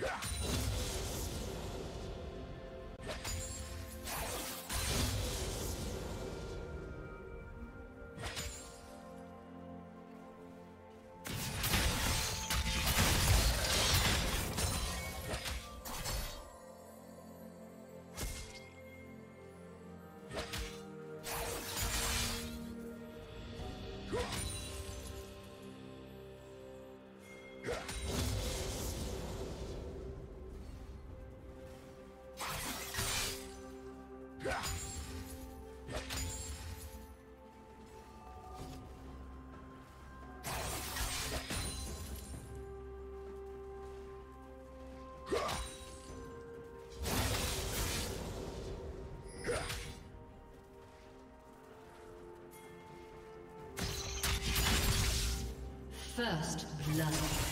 Yeah! First blood.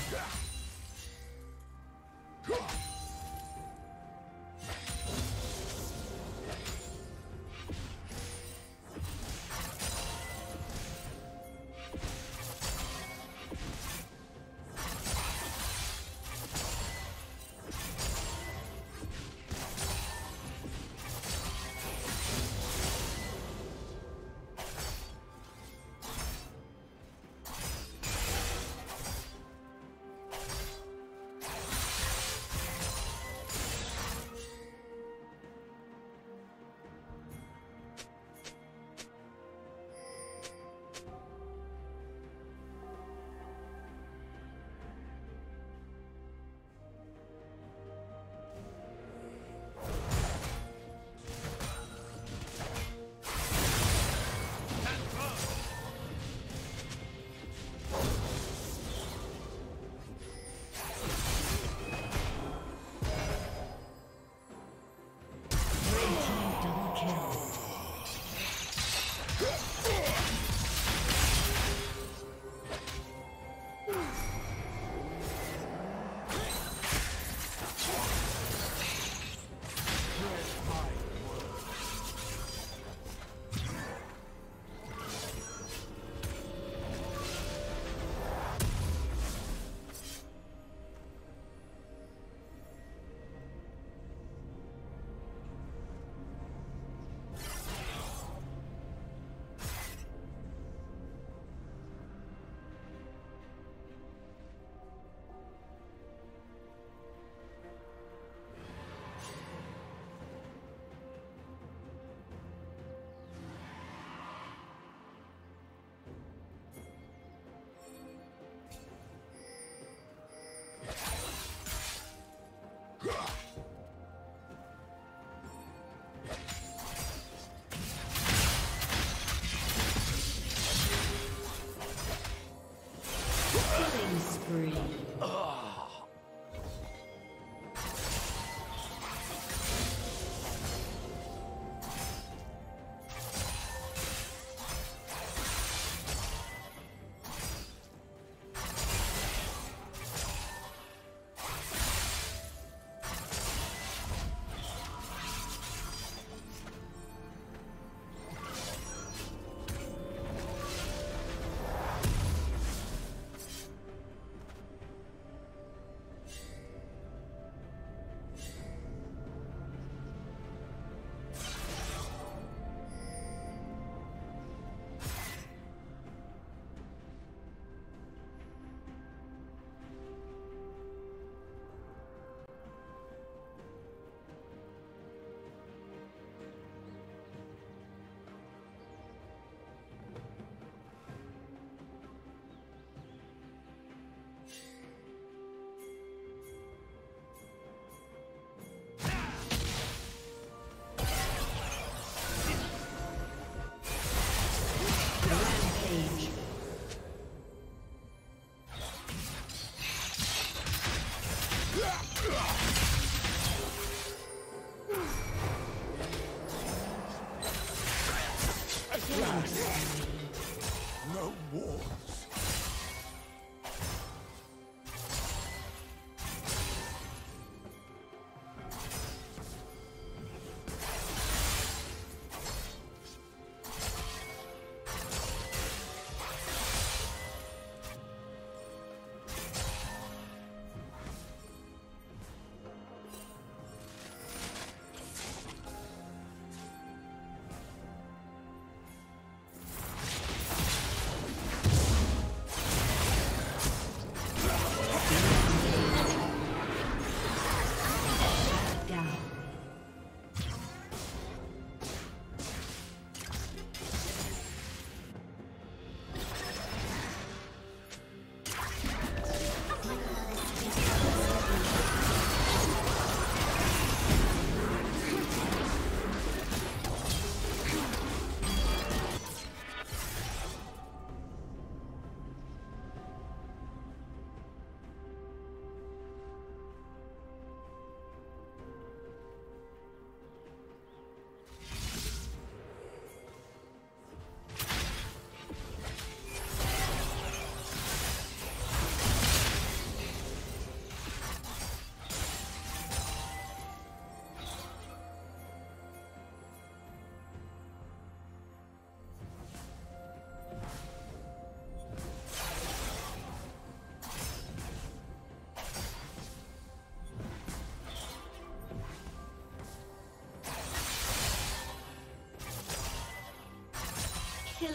Three.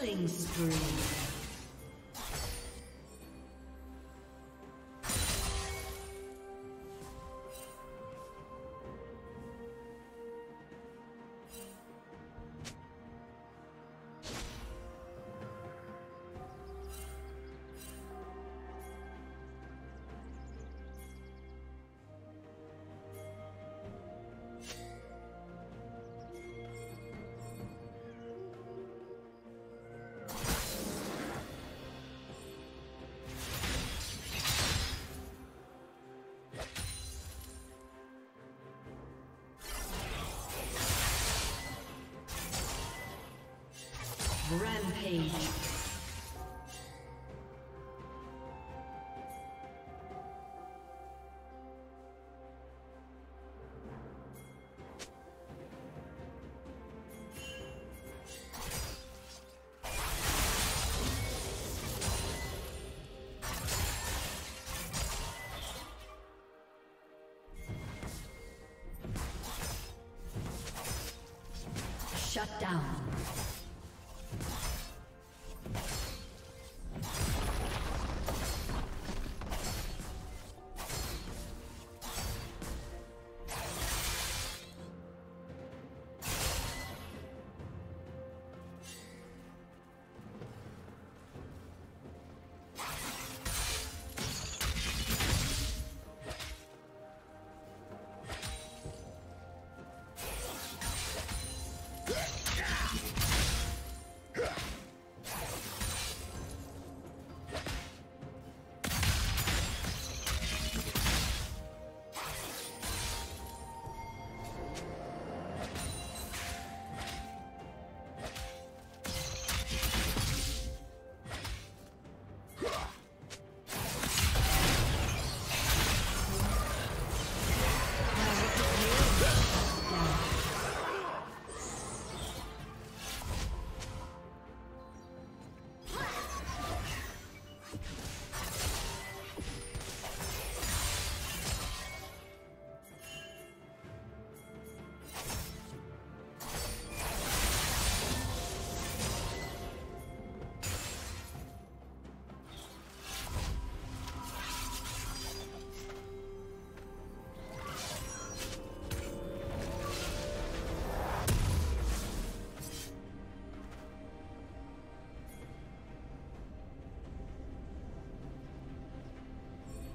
Killing spree. Rampage. Shut down.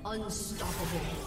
Unstoppable.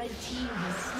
Red team has slain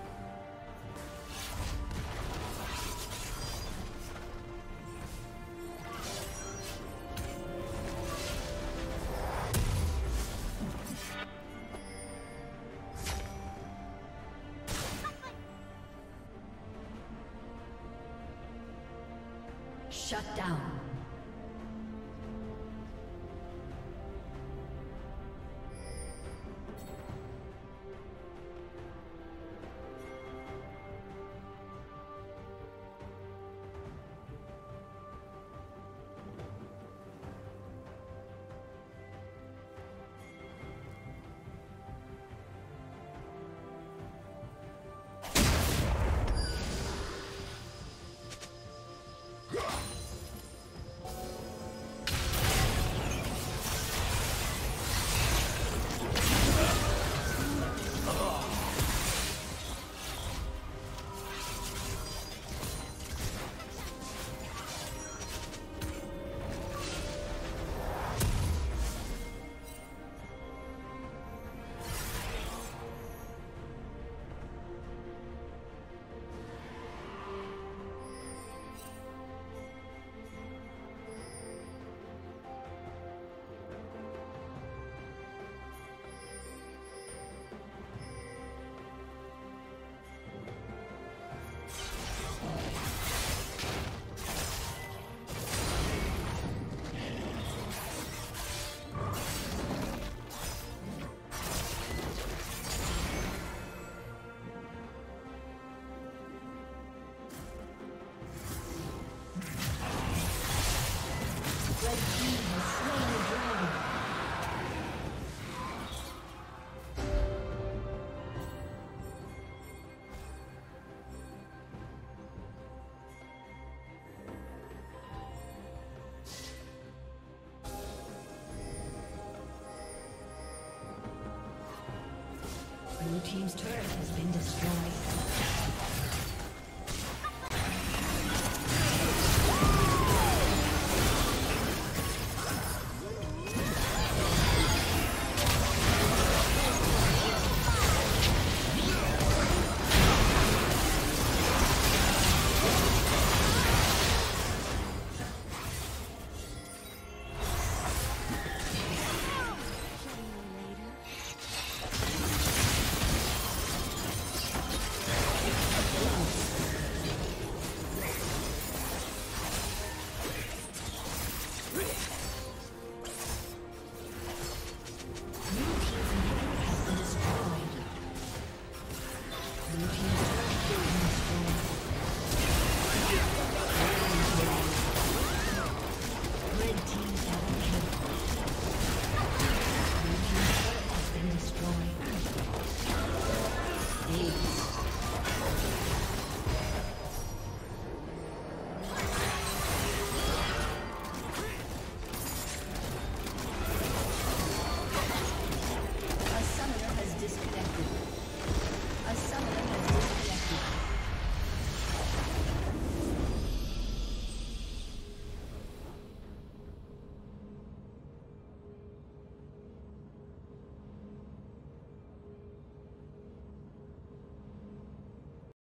Shut down.